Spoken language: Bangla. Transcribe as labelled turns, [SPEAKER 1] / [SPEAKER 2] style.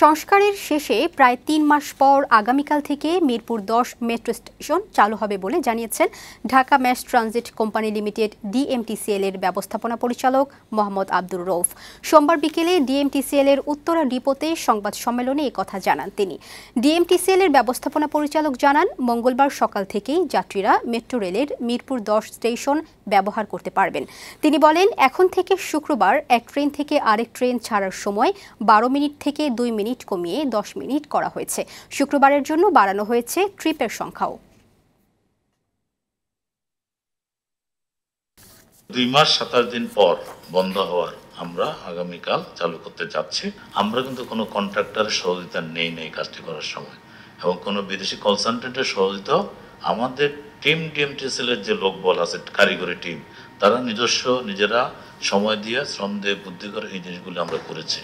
[SPEAKER 1] সংস্কারের শেষে প্রায় তিন মাস পর আগামীকাল থেকে মিরপুর দশ মেট্রো স্টেশন চালু হবে বলে জানিয়েছেন Dhaka mass transit company limited DMTCL এর ব্যবস্থাপনা পরিচালক মোহাম্মদ আব্দুর রৌফ। সোমবার বিকেলে ডিএমটিসিএল এর উত্তরা ডিপোতে সংবাদ সম্মেলনে কথা জানান তিনি। ডিএমটিসিএল এর ব্যবস্থাপনা পরিচালক জানান, মঙ্গলবার সকাল থেকেই যাত্রীরা মেট্রো রেলের মিরপুর দশ স্টেশন ব্যবহার করতে পারবেন। তিনি বলেন, এখন থেকে শুক্রবার এক ট্রেন থেকে আরেক ট্রেন ছাড়ার সময় বারো মিনিট থেকে দুই মিনিট কমিয়ে দশ মিনিট করা হয়েছে। শুক্রবারের জন্য বাড়ানো হয়েছে ট্রিপের সংখ্যাও।
[SPEAKER 2] দুই মাস সাতাশ দিন পর বন্ধ হওয়ার আমরা আগামীকাল চালু করতে যাচ্ছি। আমরা কিন্তু কোনো কন্ট্রাক্টরের সহযোগিতা নেই নেই কাজটি করার সময়। এবং কোনো বিদেশি কনসালটেন্টের সহযোগিতা আমাদের টিম ডিএমটিসিএল এর যে লোকবল আছে, কারিগরি টিম তারা নিজস্ব নিজেরা সময় দিয়ে শ্রম দিয়ে বুদ্ধি করে এই জিনিসগুলো আমরা করেছি।